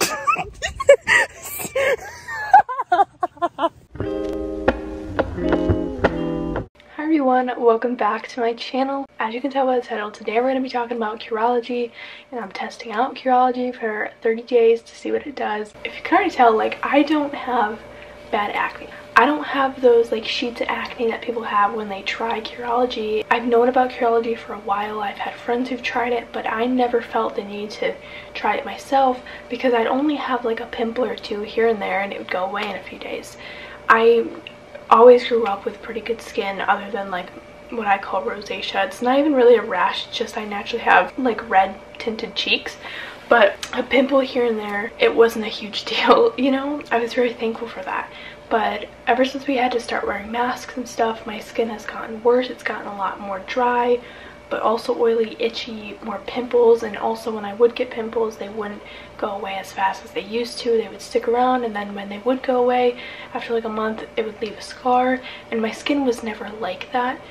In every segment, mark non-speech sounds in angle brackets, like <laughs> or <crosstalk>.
Hi everyone, welcome back to my channel. As you can tell by the title, today we're going to be talking about Curology and I'm testing out Curology for 30 days to see what it does. If you can already tell, like I don't have bad acne. I don't have those like sheets of acne that people have when they try Curology. I've known about Curology for a while. I've had friends who've tried it, but I never felt the need to try it myself because I'd only have like a pimple or two here and there and it would go away in a few days. I always grew up with pretty good skin other than like what I call rosacea. It's not even really a rash, it's just I naturally have like red tinted cheeks. But a pimple here and there, it wasn't a huge <laughs> deal, you know? I was very thankful for that. But ever since we had to start wearing masks and stuff, my skin has gotten worse. It's gotten a lot more dry, but also oily, itchy, more pimples. And also when I would get pimples, they wouldn't go away as fast as they used to. They would stick around and then when they would go away, after like a month, it would leave a scar. And my skin was never like that.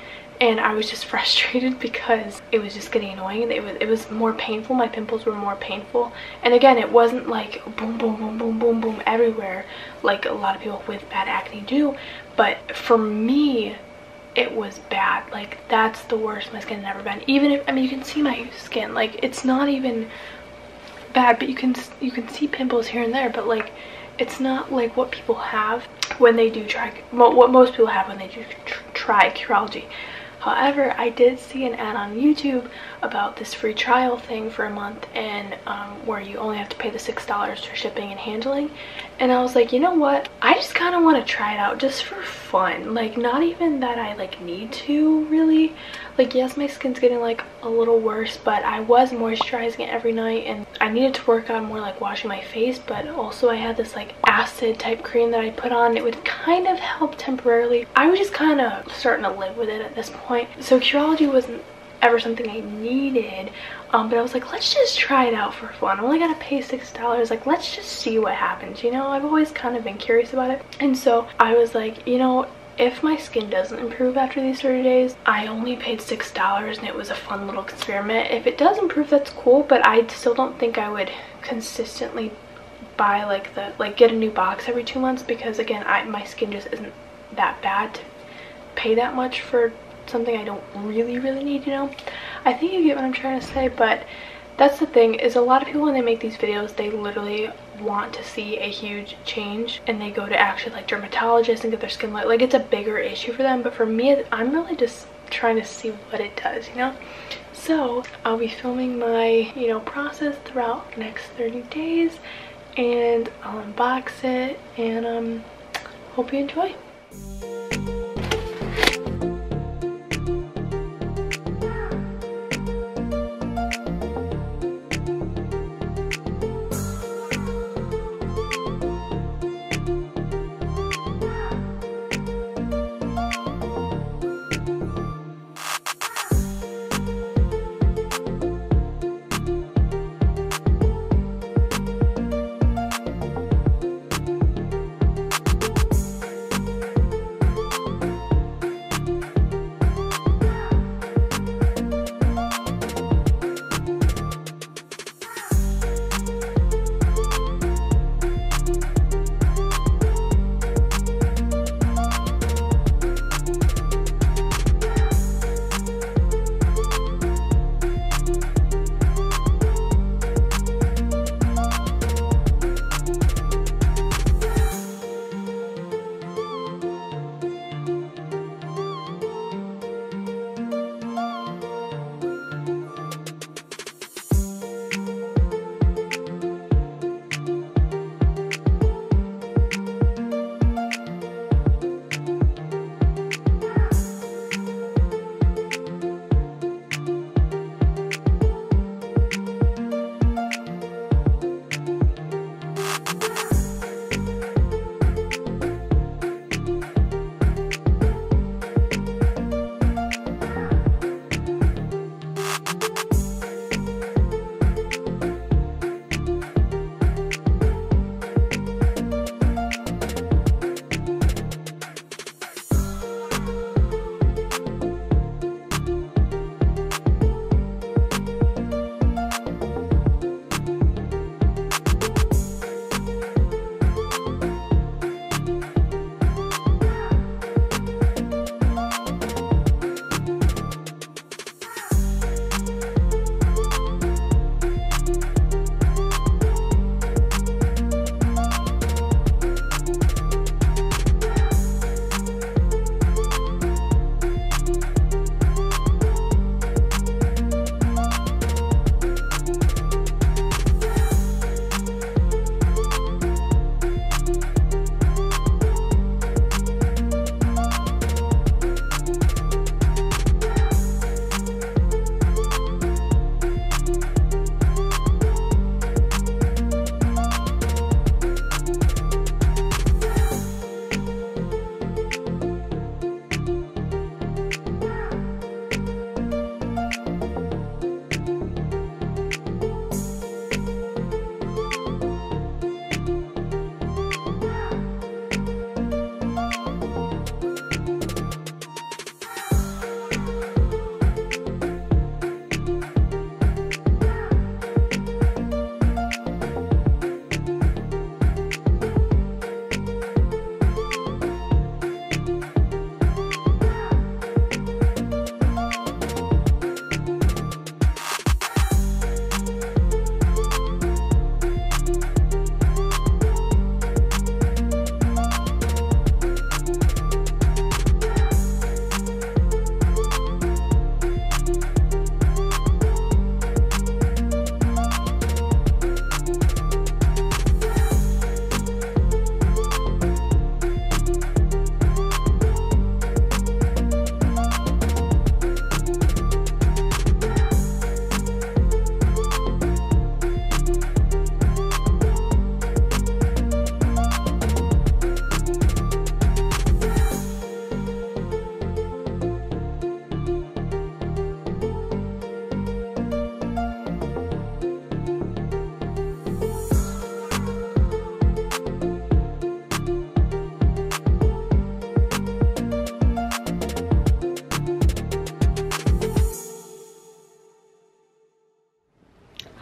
And I was just <laughs> frustrated because it was just getting annoying. It was, it was more painful. My pimples were more painful. And again, it wasn't like boom, boom, boom, boom, boom, boom everywhere like a lot of people with bad acne do. But for me, it was bad like that's the worst my skin had ever been even if i mean you can see my skin like it's not even bad but you can you can see pimples here and there but like it's not like what people have when they do try what most people have when they do try curology However, I did see an ad on YouTube about this free trial thing for a month and um, where you only have to pay the $6 for shipping and handling. And I was like, you know what? I just kind of want to try it out just for fun. Like, not even that I like need to really. Like, yes, my skin's getting like a little worse, but I was moisturizing it every night and I needed to work on more like washing my face, but also I had this like acid type cream that I put on. It would kind of help temporarily. I was just kind of starting to live with it at this point. So Curology wasn't ever something I needed um, but I was like let's just try it out for fun. I'm only gotta pay six dollars. Like let's just see what happens you know? I've always kind of been curious about it. And so I was like you know if my skin doesn't improve after these 30 days i only paid six dollars and it was a fun little experiment. If it does improve that's cool but i still don't think i would consistently buy like the like get a new box every two months because again i my skin just isn't that bad to pay that much for something i don't really really need you know? I think you get what i'm trying to say but that's the thing is a lot of people when they make these videos they literally want to see a huge change and they go to actually like dermatologists and get their skin like like it's a bigger issue for them but for me i'm really just trying to see what it does you know? So i'll be filming my you know process throughout the next 30 days and i'll unbox it and um hope you enjoy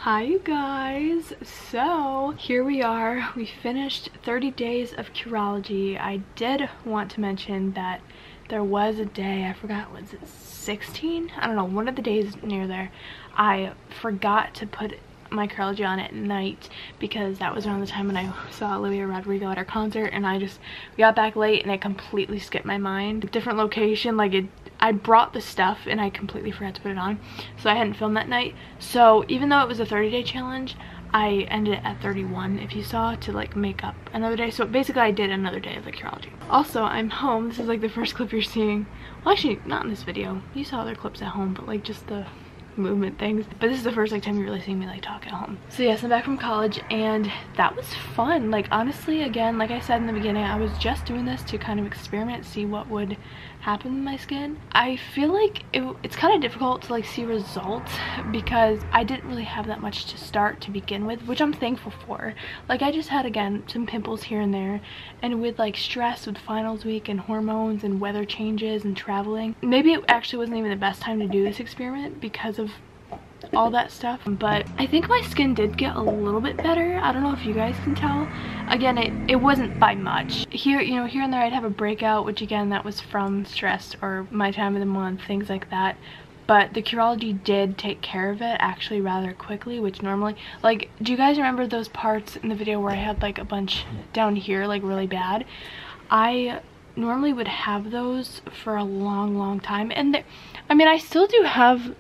Hi you guys. So here we are. We finished 30 days of Curology. I did want to mention that there was a day, I forgot, was it 16? I don't know, one of the days near there, I forgot to put my Curology on at night because that was around the time when I saw Olivia Rodrigo at her concert and I just got back late and it completely skipped my mind. Different location, like it I brought the stuff and I completely forgot to put it on. So I hadn't filmed that night. So even though it was a 30 day challenge, I ended it at 31 if you saw to like make up another day. So basically I did another day of the Curology. Also, I'm home. This is like the first <laughs> clip you're seeing. Well, actually, not in this video. You saw other clips at home, but like just the movement things. But this is the first like time you're really seeing me like talk at home. So yes i'm back from college and that was fun. Like honestly again like i said in the beginning i was just doing this to kind of experiment see what would happen with my skin. I feel like it, it's kind of difficult to like see results because i didn't really have that much to start to begin with which i'm thankful for. Like i just had again some pimples here and there and with like stress with finals week and hormones and weather changes and traveling maybe it actually wasn't even the best time to do this experiment because of all that stuff but i think my skin did get a little bit better. I don't know if you guys can tell. Again it it wasn't by much. Here you know here and there i'd have a breakout which again that was from stress or my time of the month things like that. But the Curology did take care of it actually rather quickly which normally like do you guys remember those parts in the video where I had like a bunch down here like really bad? I normally would have those for a long long time and I mean I still do have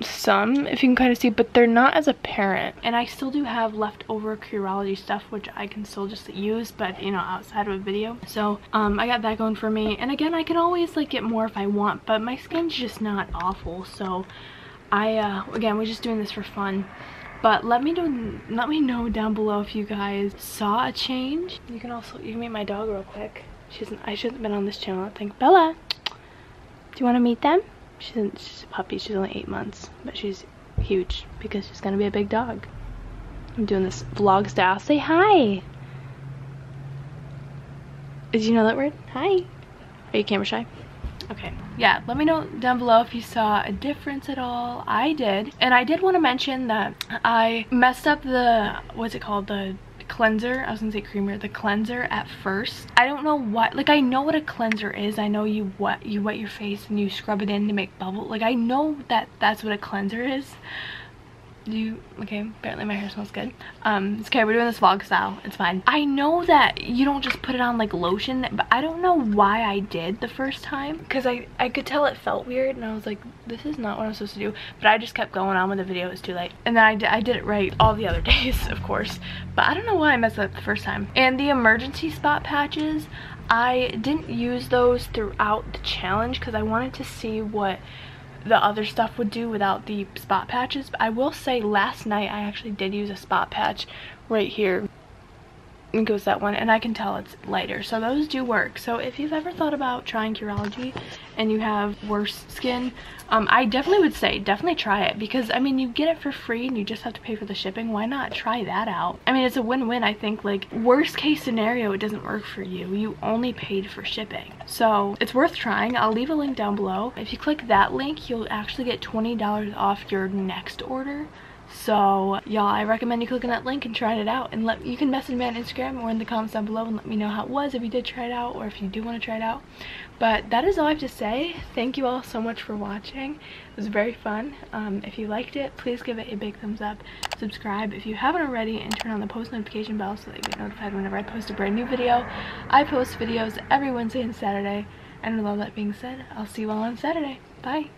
some if you can kind of see but they're not as apparent. And i still do have leftover curology stuff which i can still just use but you know outside of a video. So um i got that going for me. And again i can always like get more if i want but my skin's just not awful. So i uh again we're just doing this for fun. But let me know let me know down below if you guys saw a change. You can also you can meet my dog real quick. She's i shouldn't have been on this channel i think. Bella do you want to meet them She's, she's a puppy. She's only eight months, but she's huge because she's gonna be a big dog. I'm doing this vlog style. Say hi. Did you know that word? Hi. Are you camera shy? Okay. Yeah, let me know down below if you saw a difference at all. I did. And I did want to mention that I messed up the, what's it called? The cleanser i was gonna say creamer the cleanser at first. I don't know what like i know what a cleanser is. I know you wet you wet your face and you scrub it in to make bubble like i know that that's what a cleanser is you okay apparently my hair smells good. Um it's okay we're doing this vlog style it's fine. I know that you don't just put it on like lotion but i don't know why i did the first time because i i could tell it felt weird and i was like this is not what i'm supposed to do but i just kept going on with the video it was too late. And then i I did it right all the other <laughs> days of course but i don't know why i messed up the first time. And the emergency spot patches I didn't use those throughout the challenge because I wanted to see what the other stuff would do without the spot patches. But I will say last night I actually did use a spot patch right here goes that one and I can tell it's lighter. So those do work. So if you've ever thought about trying Curology and you have worse skin um, I definitely would say definitely try it because I mean you get it for free and you just have to pay for the shipping. Why not try that out? I mean it's a win-win I think. Like worst case scenario it doesn't work for you. You only paid for shipping. So it's worth trying. I'll leave a link down below. If you click that link you'll actually get $20 off your next order so y'all, I recommend you clicking that link and trying it out. And let you can message me on Instagram or in the comments down below and let me know how it was if you did try it out or if you do want to try it out. But that is all I have to say. Thank you all so much for watching. It was very fun. Um, if you liked it, please give it a big thumbs up. Subscribe if you haven't already and turn on the post notification bell so that you get notified whenever I post a brand new video. I post videos every Wednesday and Saturday. And with all that being said, I'll see you all on Saturday. Bye!